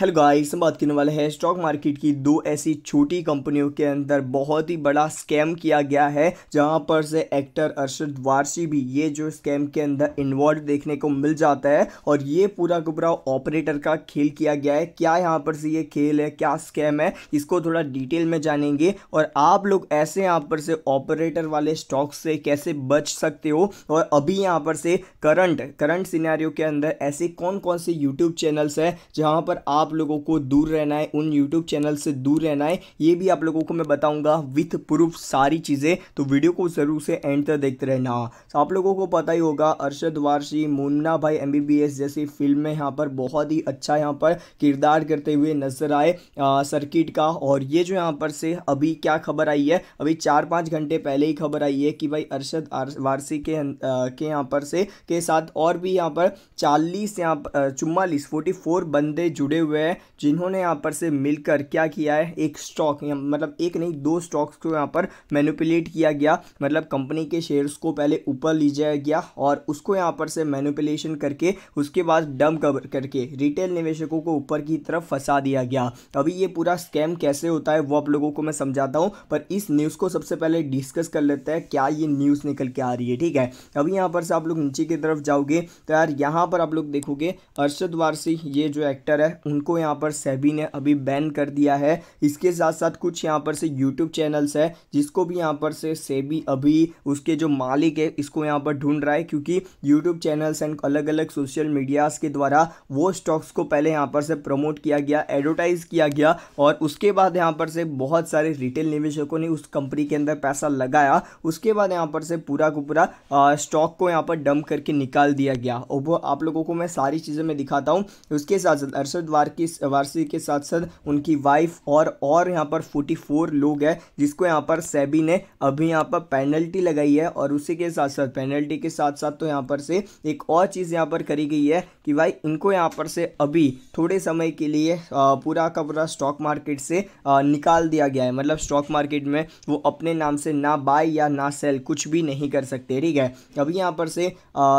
Hello guys हम बात करने वाले हैं स्टॉक मार्केट की दो ऐसी छोटी कंपनियों के अंदर। बहुत ही बड़ा स्कैम किया गया है, जहाँ पर से एक्टर अरशद वारसी भी ये जो स्कैम के अंदर इन्वॉल्व देखने को मिल जाता है और ये पूरा का पूरा ऑपरेटर का खेल किया गया है। क्या यहाँ पर से ये खेल है, क्या स्कैम है, इसको थोड़ा डिटेल में जानेंगे। और आप लोग ऐसे यहाँ पर से ऑपरेटर वाले स्टॉक से कैसे बच सकते हो? और अभी यहाँ पर से करंट करंट सिनेरियो के अंदर ऐसे कौन कौन से यूट्यूब चैनल्स है, जहाँ पर आप आप लोगों को दूर रहना है, उन यूट्यूब चैनल से दूर रहना है, ये भी आप लोगों को मैं बताऊँगा विथ प्रूफ सारी चीज़ें तो वीडियो को ज़रूर से एंड तक देखते रहना। तो आप लोगों को पता ही होगा, अरशद वारसी, मुन्ना भाई एम जैसी फ़िल्म में यहाँ पर बहुत ही अच्छा यहाँ पर किरदार करते हुए नज़र आए सर्किट का, और ये जो यहाँ पर से अभी क्या खबर आई है, अभी चार पाँच घंटे पहले ही खबर आई है कि भाई अरशद वारसी के के यहाँ पर से, के साथ और भी यहाँ पर चालीस यहाँ चुम्मालीस फोर्टी फोर बंदे जुड़े हुए हुए हैं, जिन्होंने यहाँ पर से मिलकर क्या किया है? एक स्टॉक मतलब एक नहीं, दो स्टॉक्स को यहाँ पर मैनुपुलेट किया गया। मतलब कंपनी के शेयर्स को पहले ऊपर ली जाया गया और उसको यहाँ पर से मैनुपुलेशन करके, उसके बाद डम कवर करके रिटेल निवेशकों को ऊपर की तरफ़ फंसा दिया गया। अभी ये पूरा स्कैम कैसे होता है, वो आप लोगों को मैं समझाता हूँ, पर इस न्यूज़ को सबसे पहले डिस्कस कर लेते हैं, क्या ये न्यूज़ निकल के आ रही है, ठीक है? अभी यहाँ पर से आप लोग नीचे की तरफ़ जाओगे तो यार यहाँ पर आप लोग देखोगे अरशद वारसी, ये जो एक्टर है, उनको को यहाँ पर सेबी ने अभी बैन कर दिया है। इसके साथ साथ कुछ यहाँ पर से यूट्यूब चैनल्स है, जिसको भी यहाँ पर से सेबी अभी उसके जो मालिक है, इसको यहाँ पर ढूंढ रहा है, क्योंकि यूट्यूब चैनल्स एंड अलग अलग सोशल मीडियाज के द्वारा वो स्टॉक्स को पहले यहाँ पर से प्रमोट किया गया एडवर्टाइज किया गया और उसके बाद यहाँ पर से बहुत सारे रिटेल निवेशकों ने उस कंपनी के अंदर पैसा लगाया। उसके बाद यहाँ पर से पूरा को पूरा स्टॉक को यहाँ पर डंप करके निकाल दिया गया। और वो आप लोगों को मैं सारी चीज़ें मैं दिखाता हूँ। उसके साथ साथ अरशद वार की वारसी के साथ साथ उनकी वाइफ और और यहाँ पर 44 लोग हैं, जिसको यहाँ पर सेबी ने अभी यहाँ पर पेनल्टी लगाई है और उसी के साथ साथ पेनल्टी के साथ साथ तो यहाँ पर से एक और चीज़ यहाँ पर करी गई है कि भाई इनको यहाँ पर से अभी थोड़े समय के लिए पूरा का पूरा स्टॉक मार्केट से निकाल दिया गया है। मतलब स्टॉक मार्केट में वो अपने नाम से ना बाय या ना सेल कुछ भी नहीं कर सकते, ठीक है? अभी यहाँ पर से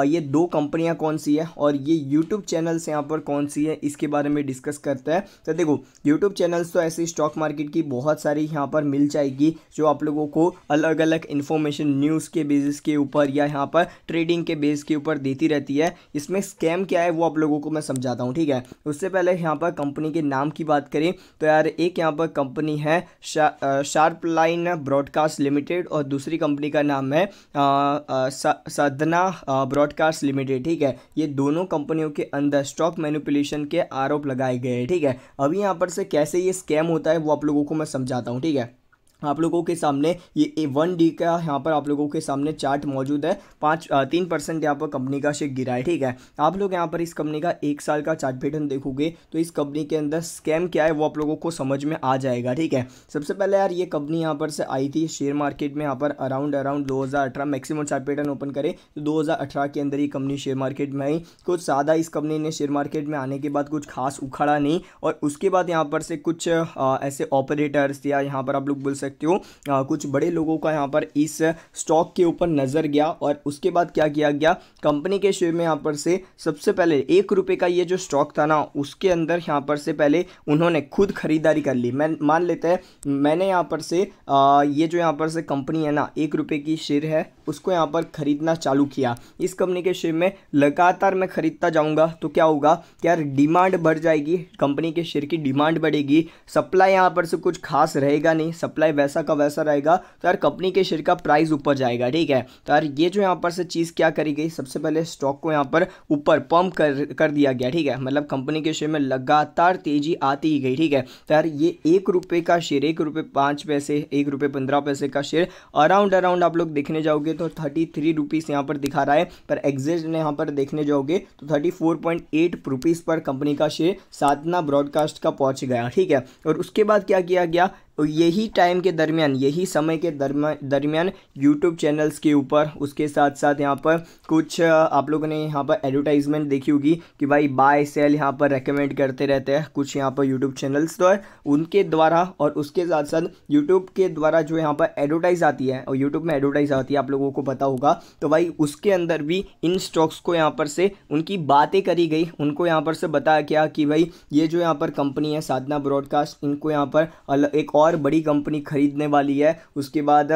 ये दो कंपनियाँ कौन सी है और ये यूट्यूब चैनल्स यहाँ पर कौन सी है, इसके बारे में डिस्कस डिस्कस करते हैं। तो देखो यूट्यूब चैनल्स तो ऐसी स्टॉक मार्केट की बहुत सारी यहाँ पर मिल जाएगी, जो आप लोगों को अलग अलग इन्फॉर्मेशन न्यूज़ के बेसिस के ऊपर या यहाँ पर ट्रेडिंग के बेस के ऊपर देती रहती है। इसमें स्कैम क्या है, वो आप लोगों को मैं समझाता हूँ, ठीक है? उससे पहले यहाँ पर कंपनी के नाम की बात करें तो यार एक यहाँ पर कंपनी है शार्प लाइन ब्रॉडकास्ट लिमिटेड और दूसरी कंपनी का नाम है सदना ब्रॉडकास्ट लिमिटेड ठीक है? ये दोनों कंपनियों के अंदर स्टॉक मैनिपुलेशन के आरोप लगाए गए ठीक है? अभी यहाँ पर से कैसे ये स्कैम होता है, वो आप लोगों को मैं समझाता हूँ, ठीक है? आप लोगों के सामने ये वन डी का यहाँ पर आप लोगों के सामने चार्ट मौजूद है। पाँच तीन परसेंट यहाँ पर कंपनी का शेयर गिरा है, ठीक है? आप लोग यहाँ पर इस कंपनी का एक साल का चार्ट पैटर्न देखोगे तो इस कंपनी के अंदर स्कैम क्या है वो आप लोगों को समझ में आ जाएगा, ठीक है? सबसे पहले यार ये कंपनी यहाँ पर से आई थी शेयर मार्केट में, यहाँ पर अराउंड अराउंड दो हज़ार अठारह मैक्सिमम चार्ट पैटर्न ओपन करे तो दो हज़ार अठारह के अंदर ही कंपनी शेयर मार्केट में आई। कुछ ज़्यादा इस कंपनी ने शेयर मार्केट में आने के बाद कुछ खास उखाड़ा नहीं और उसके बाद यहाँ पर से कुछ ऐसे ऑपरेटर्स या यहाँ पर आप लोग बोल सकते सकते हो। आ, कुछ बड़े लोगों का यहाँ पर इस स्टॉक के ऊपर नज़र गया और उसके बाद क्या किया गया? कंपनी के शेयर में यहाँ पर से सबसे पहले एक रुपये का ये जो स्टॉक था ना उसके अंदर यहाँ पर से पहले उन्होंने खुद खरीदारी कर ली। मैं मान लेते हैं मैंने यहाँ पर से आ, ये जो यहाँ पर से कंपनी है ना एक रुपये की शेयर है उसको यहाँ पर खरीदना चालू किया। इस कंपनी के शेयर में लगातार मैं खरीदता जाऊँगा तो क्या होगा? यार डिमांड बढ़ जाएगी कंपनी के शेयर की डिमांड बढ़ेगी सप्लाई यहाँ पर से कुछ खास रहेगा नहीं सप्लाई वैसा का वैसा रहेगा तो यार कंपनी के शेयर का प्राइस ऊपर जाएगा, ठीक है? तो यार ये जो यहाँ पर से चीज़ क्या करी गई, सबसे पहले स्टॉक को यहाँ पर ऊपर पंप कर कर दिया गया, ठीक है? मतलब कंपनी के शेयर में लगातार तेज़ी आती ही गई, ठीक है? तो यार ये एक रुपये का शेयर एक रुपये पाँच पैसे, एक रुपये पंद्रह पैसे का शेयर अराउंड अराउंड आप लोग देखने जाओगे तो थर्टी थ्री रुपीज़ यहाँ पर दिखा रहा है, पर एग्जेक्ट यहाँ पर देखने जाओगे तो thirty four point eight rupees पर कंपनी का शेयर साधना ब्रॉडकास्ट का पहुँच गया, ठीक है? और उसके बाद क्या किया गया? तो यही टाइम के दरमियान, यही समय के दरमियान यूट्यूब चैनल्स के ऊपर, उसके साथ साथ यहाँ पर कुछ आप लोगों ने यहाँ पर एडवर्टाइजमेंट देखी होगी कि भाई बाय सेल यहाँ पर रेकमेंड करते रहते हैं। कुछ यहाँ पर यूट्यूब चैनल्स तो है, उनके द्वारा और उसके साथ साथ यूट्यूब के द्वारा जो यहाँ पर एडवर्टाइज आती है और यूट्यूब में एडवर्टाइज आती है, आप लोगों को पता होगा। तो भाई उसके अंदर भी इन स्टॉक्स को यहाँ पर से उनकी बातें करी गई, उनको यहाँ पर से बताया गया कि भाई ये जो यहाँ पर कंपनी है, साधना ब्रॉडकास्ट इनको यहाँ पर एक और बड़ी कंपनी खरीदने वाली है। उसके बाद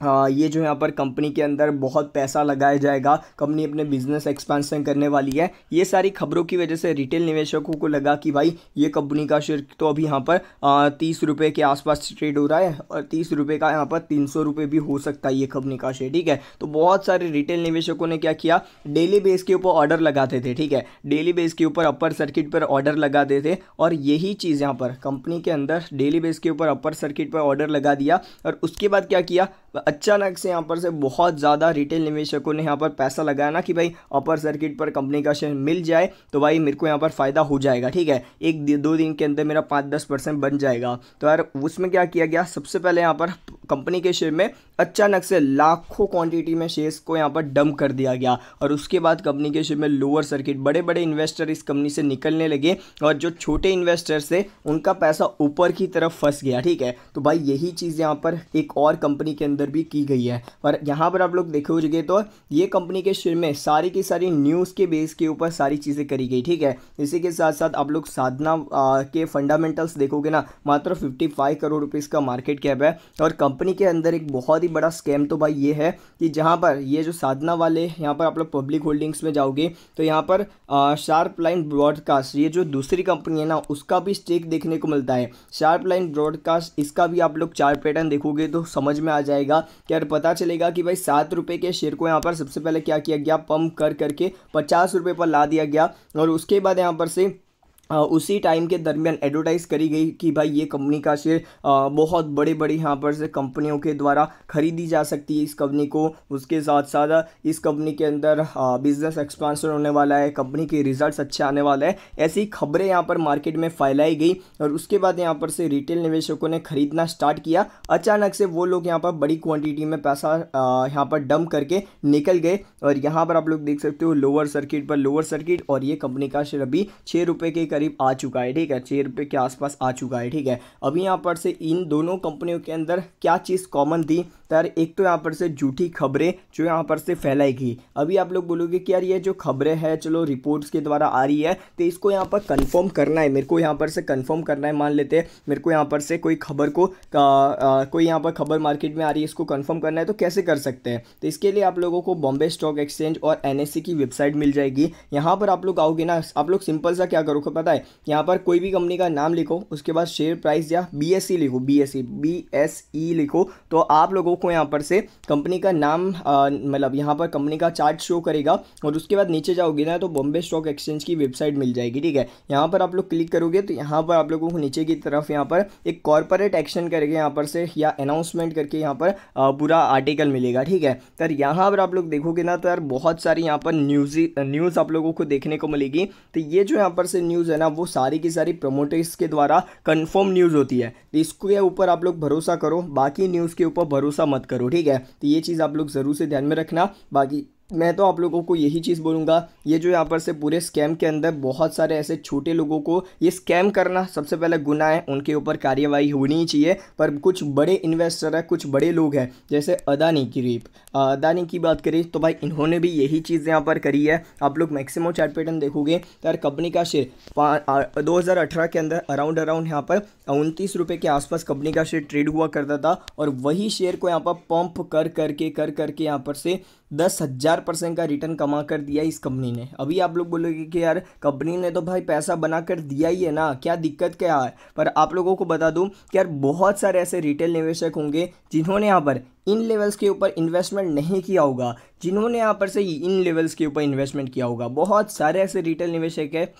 हाँ ये जो यहाँ पर कंपनी के अंदर बहुत पैसा लगाया जाएगा कंपनी अपने बिज़नेस एक्सपेंशन करने वाली है, ये सारी खबरों की वजह से रिटेल निवेशकों को लगा कि भाई, ये कंपनी का शेयर तो अभी यहाँ पर तीस रुपये के आसपास ट्रेड हो रहा है और तीस रुपये का यहाँ पर तीन सौ रुपये भी हो सकता है ये कंपनी का शेयर ठीक है? तो बहुत सारे रिटेल निवेशकों ने क्या किया डेली बेस के ऊपर ऑर्डर लगाते थे, ठीक है? डेली बेस के ऊपर अपर सर्किट पर ऑर्डर लगाते थे और यही चीज़ यहाँ पर कंपनी के अंदर डेली बेस के ऊपर अपर सर्किट पर ऑर्डर लगा दिया और उसके बाद क्या किया अचानक से यहाँ पर से बहुत ज़्यादा रिटेल निवेशकों ने यहाँ पर पैसा लगाया ना कि भाई अपर सर्किट पर कंपनी का शेयर मिल जाए तो भाई मेरे को यहाँ पर फ़ायदा हो जाएगा, ठीक है? एक दो दिन के अंदर मेरा पाँच दस परसेंट बन जाएगा। तो यार उसमें क्या किया गया? सबसे पहले यहाँ पर कंपनी के शेयर में अचानक से लाखों क्वांटिटी में शेयर्स को यहाँ पर डंप कर दिया गया। और उसके बाद कंपनी के शेयर में लोअर सर्किट बड़े बड़े इन्वेस्टर इस कंपनी से निकलने लगे और जो छोटे इन्वेस्टर्स थे, उनका पैसा ऊपर की तरफ़ फंस गया, ठीक है? तो भाई यही चीज़ यहाँ पर एक और कंपनी के अंदर भी की गई है। और यहाँ पर आप लोग देखोगे तो ये कंपनी के शेयर में सारी की सारी न्यूज़ के बेस के ऊपर सारी चीज़ें करी गई, ठीक है? इसी के साथ साथ आप लोग साधना के फंडामेंटल्स देखोगे ना, मात्र फिफ्टी करोड़ रुपीज़ का मार्केट कैप है। और कंपनी के अंदर एक बहुत ही बड़ा स्कैम तो भाई ये है कि जहाँ पर ये जो साधना वाले यहाँ पर आप लोग पब्लिक होल्डिंग्स में जाओगे तो यहाँ पर शार्प लाइन ब्रॉडकास्ट ये जो दूसरी कंपनी है ना, उसका भी स्टेक देखने को मिलता है। शार्प लाइन ब्रॉडकास्ट इसका भी आप लोग चार पैटर्न देखोगे तो समझ में आ जाएगा। कि पता चलेगा कि भाई सात रुपये के शेयर को यहाँ पर सबसे पहले क्या किया गया? पम्प कर करके पचास रुपये पर ला दिया गया और उसके बाद यहाँ पर से उसी टाइम के दरमियान एडवर्टाइज़ करी गई कि भाई ये कंपनी का शेयर बहुत बड़े बड़े यहाँ पर से कंपनियों के द्वारा खरीदी जा सकती है इस कंपनी को। उसके साथ साथ इस कंपनी के अंदर बिज़नेस एक्सपांसन होने वाला है कंपनी के रिजल्ट्स अच्छे आने वाले हैं। ऐसी खबरें यहाँ पर मार्केट में फैलाई गई और उसके बाद यहाँ पर से रिटेल निवेशकों ने खरीदना स्टार्ट किया। अचानक से वो लोग यहाँ पर बड़ी क्वान्टिटी में पैसा यहाँ पर डम करके निकल गए और यहाँ पर आप लोग देख सकते हो लोअर सर्किट पर लोअर सर्किट और ये कंपनी का शेयर अभी छः रुपये के करीब आ चुका है ठीक है? छः रुपये के आसपास आ चुका है ठीक है? अभी यहाँ पर से इन दोनों कंपनियों के अंदर क्या चीज़ कॉमन थी? तो यार एक तो यहाँ पर से झूठी खबरें जो यहाँ पर से फैलाएगी। अभी आप लोग बोलोगे कि यार ये जो खबरें हैं चलो रिपोर्ट्स के द्वारा आ रही है तो इसको यहाँ पर कंफर्म करना है। मेरे को यहाँ पर से कंफर्म करना है मान लेते हैं मेरे को यहाँ पर से कोई खबर को आ, आ, कोई यहाँ पर खबर मार्केट में आ रही है इसको कन्फर्म करना है तो कैसे कर सकते हैं? तो इसके लिए आप लोगों को बॉम्बे स्टॉक एक्सचेंज और एन की वेबसाइट मिल जाएगी। यहाँ पर आप लोग आओगे ना आप लोग सिंपल सा क्या करोगे पता है यहाँ पर कोई भी कंपनी का नाम लिखो उसके बाद शेयर प्राइस या बी लिखो बी एस लिखो तो आप लोगों को यहाँ पर से कंपनी का नाम मतलब यहाँ पर कंपनी का चार्ट शो करेगा और उसके बाद नीचे जाओगे ना तो बॉम्बे स्टॉक एक्सचेंज की वेबसाइट मिल जाएगी ठीक है यहाँ पर आप लोग क्लिक करोगे तो यहाँ पर आप लोगों को नीचे की तरफ़ यहाँ पर एक कॉरपोरेट एक्शन करके यहाँ पर से या अनाउंसमेंट करके यहाँ पर पूरा आर्टिकल मिलेगा ठीक है तो यहाँ पर आप लोग देखोगे ना तो यार बहुत सारी यहाँ पर न्यूज़ न्यूज़ आप लोगों को देखने को मिलेगी तो ये जो यहाँ पर से न्यूज़ है ना, वो सारी की सारी प्रमोटर्स के द्वारा कन्फर्म न्यूज़ होती है। तो इसके ऊपर आप लोग भरोसा करो, बाकी न्यूज़ के ऊपर भरोसा मत करो, ठीक है? तो ये चीज़ आप लोग ज़रूर से ध्यान में रखना। बाकी मैं तो आप लोगों को यही चीज़ बोलूँगा, ये जो यहाँ पर से पूरे स्कैम के अंदर बहुत सारे ऐसे छोटे लोगों को ये स्कैम करना सबसे पहले गुना है, उनके ऊपर कार्यवाही होनी ही चाहिए, पर कुछ बड़े इन्वेस्टर है, कुछ बड़े लोग हैं, जैसे अदानी की रीप। अदानी की बात करें तो भाई इन्होंने भी यही चीज़ यहाँ पर करी है। आप लोग मैक्सिमम चार्ट पैटर्न देखोगे तो यार कंपनी का शेयर दो हज़ार अठारह के अंदर अराउंड अराउंड यहाँ पर उनतीस रुपये के आसपास कंपनी का शेयर ट्रेड हुआ करता था, और वही शेयर को यहाँ पर पंप कर करके कर करके यहाँ पर से दस हज़ार परसेंट का रिटर्न कमा कर दिया इस कंपनी ने। अभी आप लोग बोलोगे कि यार, कंपनी ने तो भाई पैसा बना कर दिया ही है ना, क्या दिक्कत क्या है? पर आप लोगों को बता दूँ कि यार, बहुत सारे ऐसे रिटेल निवेशक होंगे जिन्होंने यहाँ पर इन लेवल्स के ऊपर इन्वेस्टमेंट नहीं किया होगा, जिन्होंने यहाँ पर से इन लेवल्स के ऊपर इन्वेस्टमेंट किया होगा। बहुत सारे ऐसे रिटेल निवेशक है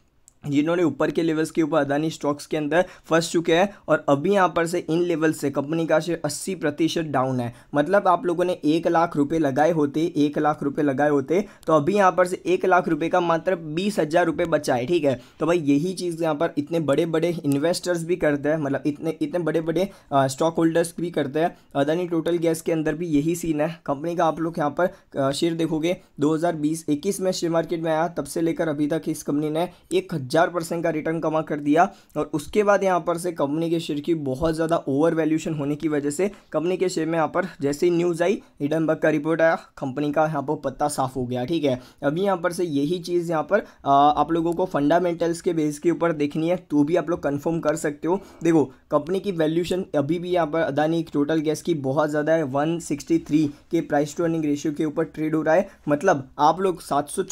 जिन्होंने ऊपर के लेवल्स के ऊपर अदानी स्टॉक्स के अंदर फंस चुके हैं और अभी यहाँ पर से इन लेवल से कंपनी का शेयर अस्सी प्रतिशत डाउन है। मतलब आप लोगों ने एक लाख रुपए लगाए होते, एक लाख रुपए लगाए होते तो अभी यहाँ पर से एक लाख रुपए का मात्र बीस हज़ार रुपये बचा है, ठीक है? तो भाई यही चीज़ यहाँ पर इतने बड़े बड़े इन्वेस्टर्स भी करते हैं मतलब इतने इतने बड़े बड़े स्टॉक होल्डर्स भी करते हैं। अदानी टोटल गैस के अंदर भी यही सीन है। कंपनी का आप लोग यहाँ पर शेयर देखोगे, दो हज़ार में शेयर मार्केट में आया, तब से लेकर अभी तक इस कंपनी ने एक हज़ार परसेंट का रिटर्न कमा कर दिया और उसके बाद यहाँ पर से कंपनी के शेयर की बहुत ज़्यादा ओवर वैल्यूशन होने की वजह से कंपनी के शेयर में यहाँ पर जैसे ही न्यूज़ आई हिडनबर्ग का रिपोर्ट आया कंपनी का यहाँ पर पत्ता साफ़ हो गया, ठीक है? अभी यहाँ पर से यही चीज़ यहाँ पर आप लोगों को फंडामेंटल्स के बेस के ऊपर देखनी है तो भी आप लोग कन्फर्म कर सकते हो। देखो कंपनी की वैल्यूशन अभी भी यहाँ पर अदानी टोटल गैस की बहुत ज़्यादा है वन के प्राइस टू अर्निंग रेशियो के ऊपर ट्रेड हो रहा है। मतलब आप लोग सात सौ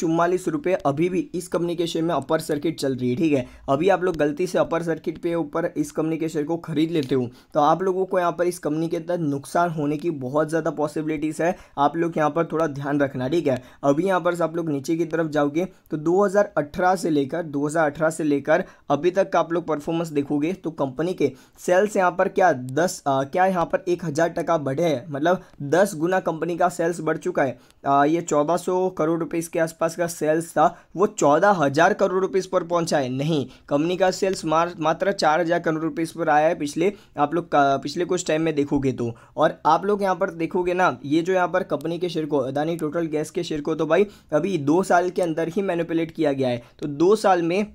अभी भी इस कंपनी के शेयर में अपर सर्किट चल रही है ठीक है? अभी आप लोग गलती से अपर सर्किट पे ऊपर इस कंपनी के शेयर को खरीद लेते हो तो आप लोगों को यहाँ पर इस कंपनी के तहत नुकसान होने की बहुत ज़्यादा पॉसिबिलिटीज़ है। आप लोग यहाँ पर थोड़ा ध्यान रखना ठीक है? अभी यहाँ पर आप लोग नीचे की तरफ़ जाओगे तो 2018 से लेकर 2018 से लेकर अभी तक का आप लोग परफॉर्मेंस देखोगे तो कंपनी के सेल्स यहाँ पर क्या दस क्या यहाँ पर एक बढ़े हैं? मतलब दस गुना कंपनी का सेल्स बढ़ चुका है। आ, ये चौदह सौ करोड़ रुपये के आसपास का सेल्स था वो चौदह हज़ार करोड़ रुपीज़ पर पहुँचा है नहीं। कंपनी का सेल्स मात्र चार हज़ार करोड़ रुपीस पर आया है पिछले, आप लोग पिछले कुछ टाइम में देखोगे तो। और आप लोग यहाँ पर देखोगे ना, ये जो यहाँ पर कंपनी के शेयर को, अदानी टोटल गैस के शेयर को तो भाई अभी दो साल के अंदर ही मैनिपुलेट किया गया है। तो दो साल में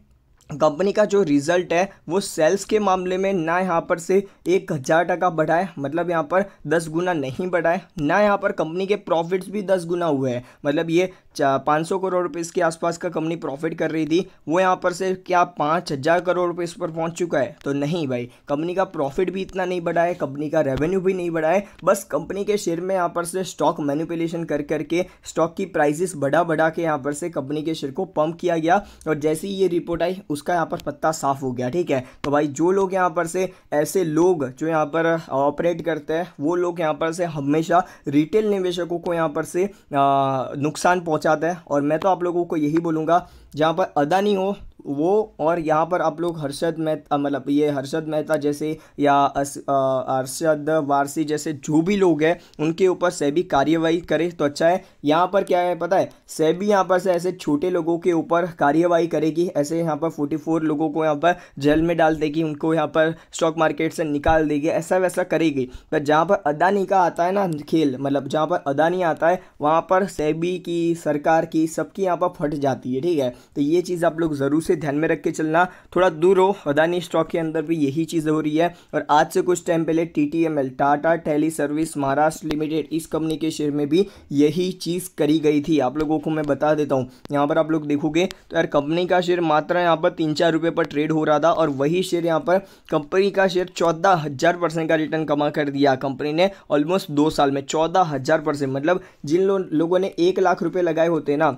कंपनी का जो रिज़ल्ट है, वो सेल्स के मामले में ना यहाँ पर से एक हज़ार टका बढ़ा है मतलब यहाँ पर दस गुना नहीं बढ़ा है ना यहाँ पर कंपनी के प्रॉफिट्स भी दस गुना हुए हैं। मतलब ये पाँच सौ करोड़ रुपये के आसपास का कंपनी प्रॉफिट कर रही थी, वो यहाँ पर से क्या पाँच हज़ार करोड़ रुपये इस पर पहुँच चुका है? तो नहीं भाई, कंपनी का प्रॉफिट भी इतना नहीं बढ़ा है कंपनी का रेवेन्यू भी नहीं बढ़ा है बस कंपनी के शेयर में यहाँ पर से स्टॉक मैनिपुलेशन कर करके स्टॉक की प्राइजेस बढ़ा बढ़ा के यहाँ पर से कंपनी के शेयर को पम्प किया गया। और जैसे ही ये रिपोर्ट आई उसका यहाँ पर पत्ता साफ़ हो गया, ठीक है? तो भाई, जो लोग यहाँ पर से, ऐसे लोग जो यहाँ पर ऑपरेट करते हैं, वो लोग यहाँ पर से हमेशा रिटेल निवेशकों को यहाँ पर से नुकसान पहुँचाते हैं। और मैं तो आप लोगों को यही बोलूँगा, जहाँ पर अदानी हो वो और यहाँ पर आप लोग हर्षद मेहता मतलब ये हर्षद मेहता जैसे या अरशद वारसी जैसे जो भी लोग हैं, उनके ऊपर सेबी कार्यवाही करे तो अच्छा है। यहाँ पर क्या है पता है? सेबी यहाँ पर से ऐसे छोटे लोगों के ऊपर कार्यवाही करेगी, ऐसे यहाँ पर फोर्टी फोर लोगों को यहाँ पर जेल में डाल देगी, उनको यहाँ पर स्टॉक मार्केट से निकाल देगी, ऐसा वैसा करेगी। पर जहाँ पर अदानी का आता है ना खेल मतलब जहाँ पर अदानी आता है, वहाँ पर सेबी की सरकार की सबकी यहाँ पर फट जाती है, ठीक है? तो ये चीज़ आप लोग ज़रूर से ध्यान में रख के चलना, थोड़ा दूर हो अदानी स्टॉक के अंदर भी यही चीज़ हो रही है। और आज से कुछ टाइम पहले T T M L Tata tele service Maharashtra limited इस कंपनी के शेयर में भी यही चीज़ करी गई थी। आप लोगों को मैं बता देता हूँ। यहाँ पर आप लोग देखोगे तो यार कंपनी का शेयर मात्र यहाँ पर तीन चार रुपये पर ट्रेड हो रहा था और वही शेयर यहाँ पर कंपनी का शेयर चौदह हज़ार परसेंट का रिटर्न कमा कर दिया कंपनी ने ऑलमोस्ट दो साल में, चौदह हज़ार परसेंट मतलब जिन लोगों ने एक लाख रुपये लगाए होते ना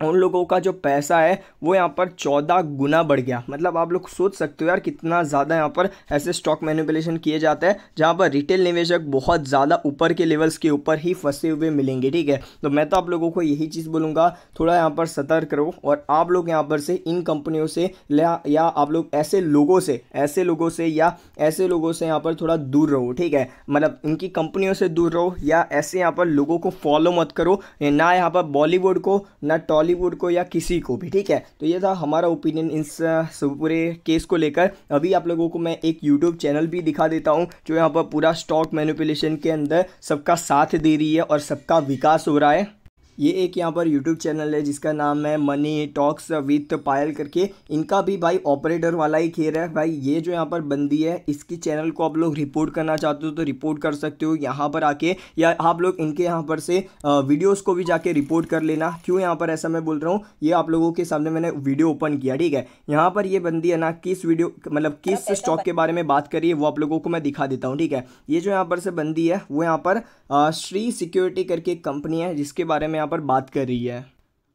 उन लोगों का जो पैसा है, वो यहाँ पर चौदह गुना बढ़ गया। मतलब आप लोग सोच सकते हो यार, कितना ज़्यादा यहाँ पर ऐसे स्टॉक मैनिपुलेशन किए जाते हैं, जहाँ पर रिटेल निवेशक बहुत ज़्यादा ऊपर के लेवल्स के ऊपर ही फंसे हुए मिलेंगे, ठीक है? तो मैं तो आप लोगों को यही चीज़ बोलूँगा, थोड़ा यहाँ पर सतर्क रहो और आप लोग यहाँ पर से इन कंपनियों से या आप लोग ऐसे लोगों से, ऐसे लोगों से या ऐसे लोगों से यहाँ पर थोड़ा दूर रहो, ठीक है? मतलब इनकी कंपनियों से दूर रहो या ऐसे यहाँ पर लोगों को फॉलो मत करो, ना यहाँ पर बॉलीवुड को, ना टॉली बॉलीवुड को या किसी को भी, ठीक है? तो ये था हमारा ओपिनियन इस पूरे केस को लेकर। अभी आप लोगों को मैं एक यूट्यूब चैनल भी दिखा देता हूँ, जो यहाँ पर पूरा स्टॉक मैनिपुलेशन के अंदर सबका साथ दे रही है और सबका विकास हो रहा है। ये एक यहाँ पर यूट्यूब चैनल है जिसका नाम है मनी टॉक्स विथ पायल करके। इनका भी भाई ऑपरेटर वाला ही खेल है। भाई ये जो यहाँ पर बंदी है इसकी चैनल को आप लोग रिपोर्ट करना चाहते हो तो रिपोर्ट कर सकते हो यहाँ पर आके। या आप लोग इनके यहाँ पर से वीडियोज़ को भी जाके रिपोर्ट कर लेना। क्यों यहाँ पर ऐसा मैं बोल रहा हूँ? ये आप लोगों के सामने मैंने वीडियो ओपन किया ठीक है? यहाँ पर ये बंदी है ना किस वीडियो मतलब किस स्टॉक के बारे में बात करिए वो आप लोगों को मैं दिखा देता हूँ ठीक है? ये जो यहाँ पर से बंदी है वो यहाँ पर श्री सिक्योरिटी करके एक कंपनी है जिसके बारे में यहाँ पर बात कर रही है।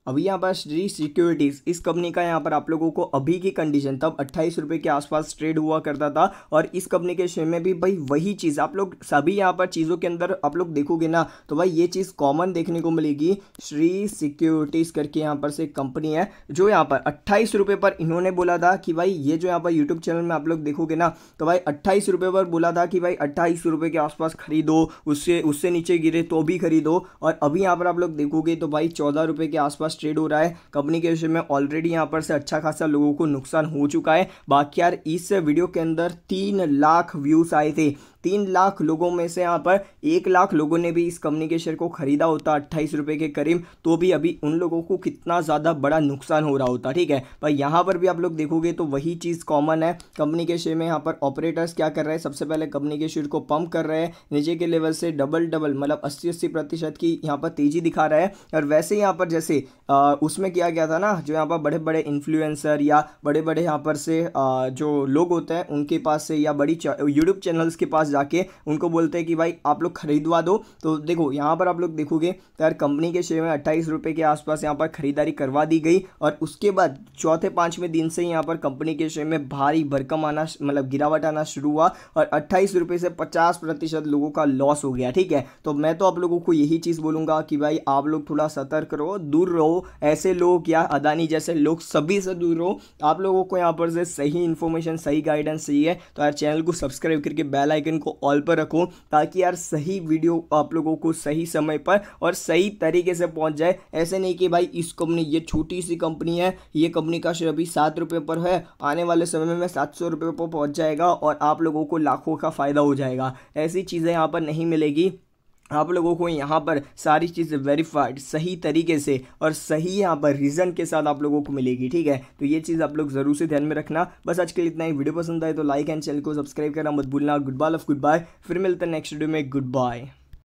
अभी यहाँ पर श्री सिक्योरिटीज़ इस कंपनी का यहाँ पर आप लोगों को अभी की कंडीशन तब अट्ठाईस रुपये के आसपास ट्रेड हुआ करता था और इस कंपनी के शेयर में भी भाई वही चीज़, आप लोग सभी यहाँ पर चीज़ों के अंदर आप लोग देखोगे ना तो भाई ये चीज़ कॉमन देखने को मिलेगी। श्री सिक्योरिटीज़ करके यहाँ पर से कंपनी है, जो यहाँ पर अट्ठाईस पर इन्होंने बोला था कि भाई ये जो यहाँ पर यूट्यूब चैनल में आप लोग देखोगे ना तो भाई अट्ठाईस पर बोला था कि भाई अट्ठाईस के आसपास खरीदो, उससे उससे नीचे गिरे तो भी खरीदो। और अभी यहाँ पर आप लोग देखोगे तो भाई चौदह के आसपास आसपास ट्रेड हो रहा है। कंपनी के विषय में ऑलरेडी यहाँ पर से अच्छा खासा लोगों को नुकसान हो चुका है। बाकी यार, इस वीडियो के अंदर तीन लाख व्यूज़ आए थे। तीन लाख लोगों में से यहाँ पर एक लाख लोगों ने भी इस कंपनी के शेयर को खरीदा होता अट्ठाईस रुपये के करीब। तो भी अभी उन लोगों को कितना ज़्यादा बड़ा नुकसान हो रहा होता ठीक है? पर यहाँ पर भी आप लोग देखोगे तो वही चीज़ कॉमन है। कंपनी के शेयर में यहाँ पर ऑपरेटर्स क्या कर रहे हैं? सबसे पहले कंपनी के शेयर को पंप कर रहे हैं। नीचे के लेवल से डबल डबल मतलब अस्सी अस्सी प्रतिशत की यहाँ पर तेज़ी दिखा रहा है। और वैसे यहाँ पर जैसे आ, उसमें किया गया था ना जो यहाँ पर बड़े बड़े इन्फ्लुएंसर या बड़े बड़े यहाँ पर से आ, जो लोग होते हैं उनके पास से या बड़ी यूट्यूब चैनल्स के पास जाके उनको बोलते हैं कि भाई, आप लोग खरीदवा दो। तो देखो, यहाँ पर आप लोग देखोगे तो यार कंपनी के शेयर में अट्ठाईस रुपये के आसपास यहाँ पर खरीदारी करवा दी गई और उसके बाद चौथे पाँचवें दिन से यहाँ पर कंपनी के शेयर में भारी भरकम आना मतलब गिरावट आना शुरू हुआ और अट्ठाईस से पचास लोगों का लॉस हो गया, ठीक है? तो मैं तो आप लोगों को यही चीज़ बोलूँगा कि भाई, आप लोग थोड़ा सतर्क रहो, दूर रहो, ऐसे लोग या अदानी जैसे लोग सभी से दूर रहो। आप लोगों को यहाँ पर से सही इन्फॉर्मेशन सही गाइडेंस चाहिए। तो यार चैनल को सब्सक्राइब करके बेल आइकन को ऑल पर रखो ताकि यार सही वीडियो आप लोगों को सही समय पर और सही तरीके से पहुँच जाए। ऐसे नहीं कि भाई इस कंपनी ये छोटी सी कंपनी है, ये कंपनी का शेयर अभी सात रुपये पर है, आने वाले समय में सात सौ रुपये पर पहुँच जाएगा और आप लोगों को लाखों का फ़ायदा हो जाएगा। ऐसी चीज़ें यहाँ पर नहीं मिलेगी। आप लोगों को यहाँ पर सारी चीज़ें वेरीफाइड सही तरीके से और सही यहाँ पर रीज़न के साथ आप लोगों को मिलेगी, ठीक है? तो ये चीज़ आप लोग ज़रूर से ध्यान में रखना। बस आज के लिए इतना ही। वीडियो पसंद आए तो लाइक एंड चैनल को सब्सक्राइब करना मत भूलना। Good bye off good bye फिर मिलते हैं नेक्स्ट वीडियो में। Good bye